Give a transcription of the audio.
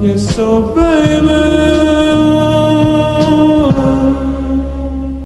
Yes, so baby.